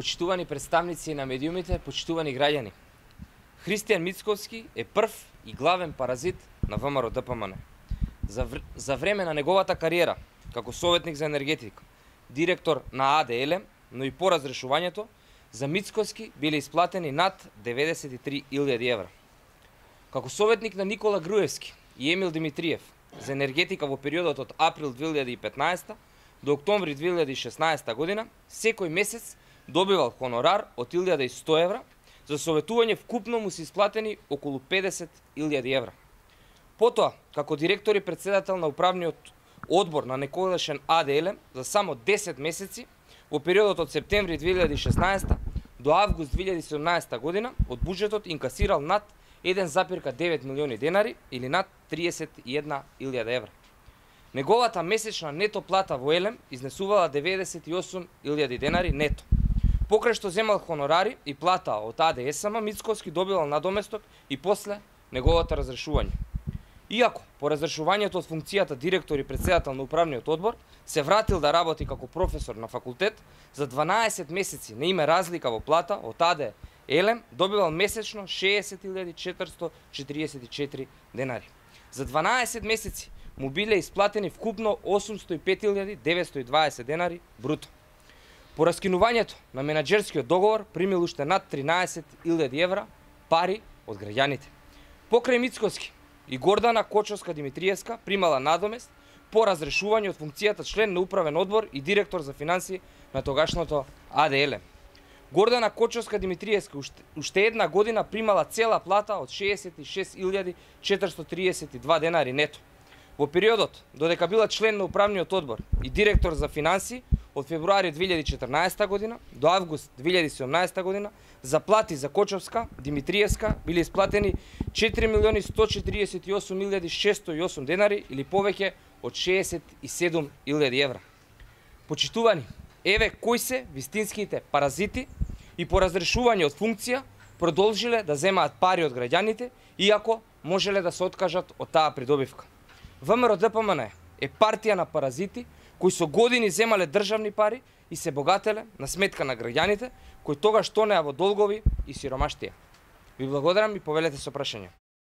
почитувани представници на медиумите, почитувани граѓани. Христијан Мицковски е прв и главен паразит на ВМРО ДПМН. За, вр... за време на неговата кариера, како советник за енергетика, директор на АДЛ, но и по разрешувањето, за Мицковски биле исплатени над 93.000 евра. Како советник на Никола Груевски и Емил Димитриев за енергетика во периодот од април 2015 до октомври 2016 година, секој месец добивал хонорар од 1100 евра, за советување вкупно му се исплатени околу 50.000 евра. Потоа, како директор и председател на управниот одбор на некогашен АДЛ за само 10 месеци, во периодот од септември 2016 до август 2017 година, од буџетот инкасирал над 1,9 милиони денари или над 31.000 евра. Неговата месечна нето плата во Елем изнесувала 98.000 денари нето. Покрај што земал хонорари и плата од АДСМ, Мицковски добивал надоместок и после неговото разрешување. Иако, по разрешувањето од функцијата директор и председател на управниот одбор, се вратил да работи како професор на факултет, за 12 месеци на име разлика во плата од АД Елем добивал месечно 60.444 денари. За 12 месеци му биле исплатени вкупно 805.920 денари бруто. По раскинувањето на менаџерскиот договор примил уште над 13.000 евра пари од граѓаните. Покрај Мицкоски и Гордана Кочовска Димитриевска примала надомест по разрешување од функцијата член на управен одбор и директор за финансии на тогашното АДЛ. Гордана Кочовска Димитриевска уште, уште една година примала цела плата од 66.432 денари нето. Во периодот додека била член на управниот одбор и директор за финансии од февруари 2014 година до август 2017 година заплати за Кочовска, Димитриевска биле исплатени 4 милиони 148.608 денари или повеќе од 67.000 евра. Почитувани, еве кои се вистинските паразити и по разрешување од функција продолжиле да земаат пари од граѓаните, иако можеле да се откажат од таа придобивка. ВМРО ДПМН е партија на паразити кои со години земале државни пари и се богателе на сметка на граѓаните, кои тогаш тонеа во долгови и сиромаштија. Ви благодарам и повелете со прашање.